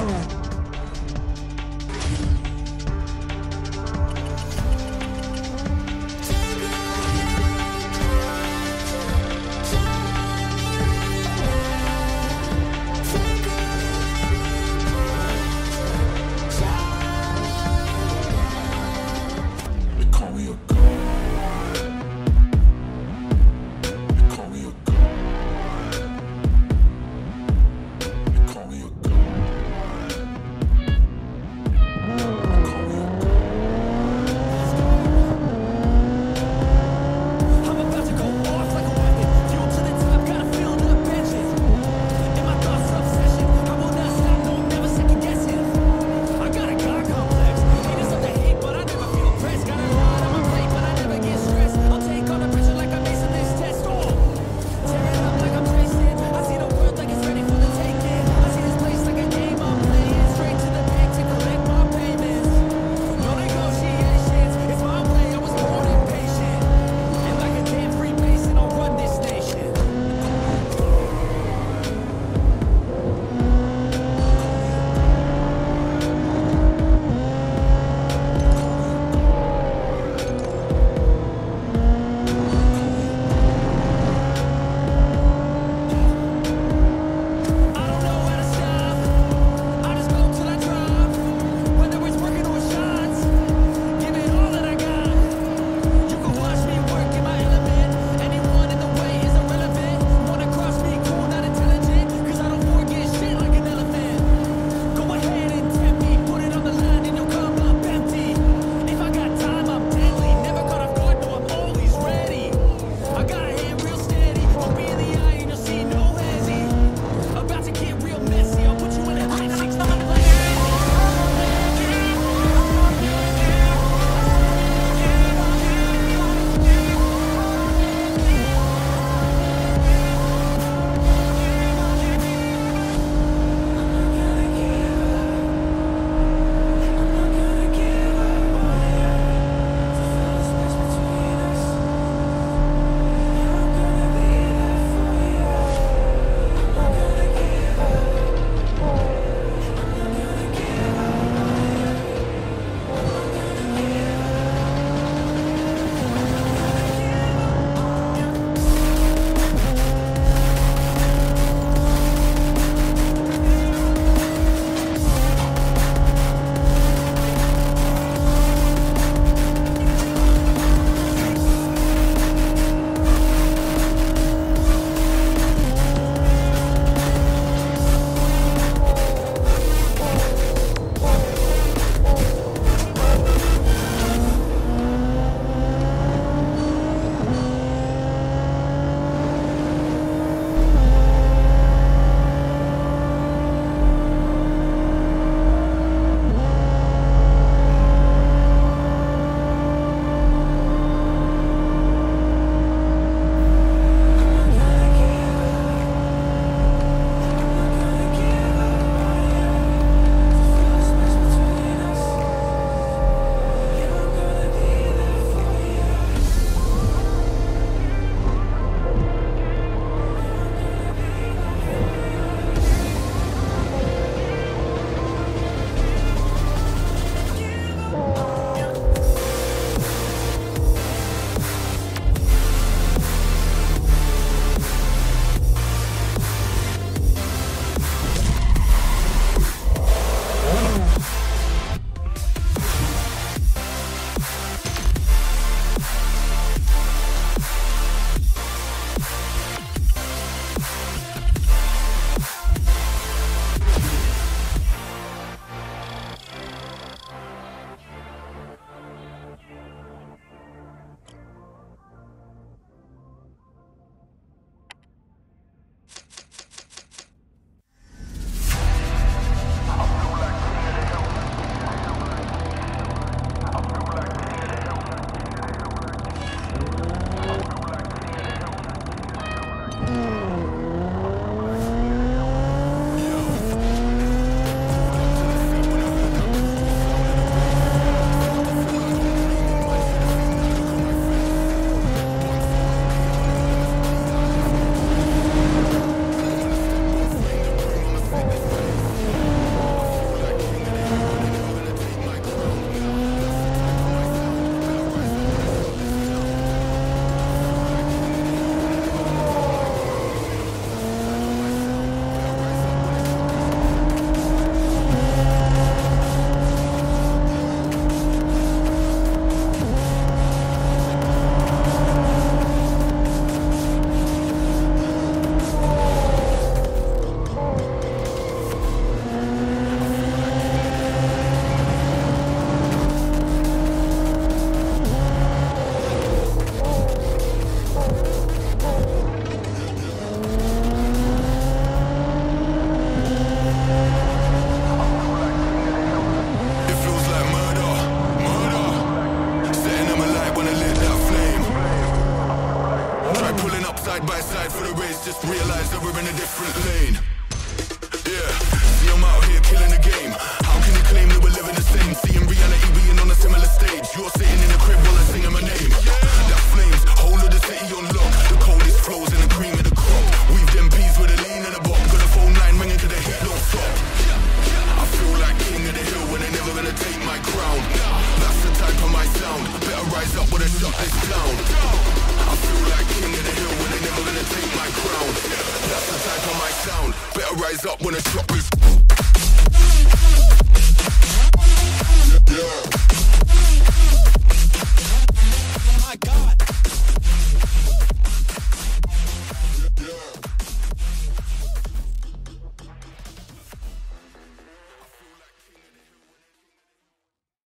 Oh. Realize that we're in a different lane. Yeah, see I'm out here killing the game. How can you claim that we're living the same? Seeing reality being on a similar stage. You're sitting in the crib while I'm singing my name. That flames, whole of the city on lock.